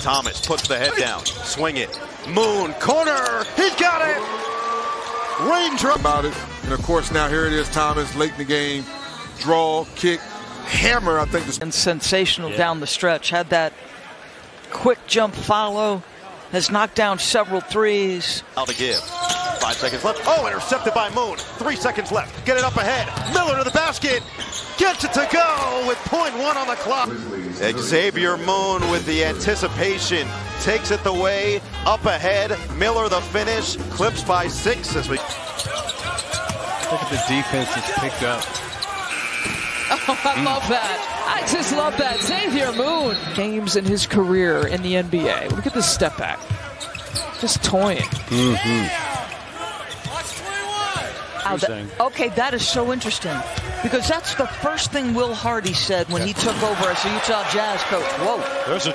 Thomas puts the head down. Swing it. Moon. Corner. He's got it. Raindrop. About it. And of course, now here it is, Thomas, late in the game. Draw, kick, hammer, I think. And sensational yeah. down the stretch. Had that quick jump follow. Has knocked down several threes. Out to give. Five seconds left. Oh, intercepted by Moon. Three seconds left. Get it up ahead. Miller to the basket. Gets it to go with point one on the clock. Xavier Moon with the anticipation. Takes it the way. Up ahead. Miller the finish. Clips by six as we. Look at the defense that's picked up. Oh, I love that. I just love that. Xavier Moon. Games in his career in the NBA. Look at this step back. Just toying. Mm-hmm. That, okay, that is so interesting because that's the first thing Will Hardy said when he took over as a Utah Jazz coach. Whoa. There's a